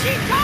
She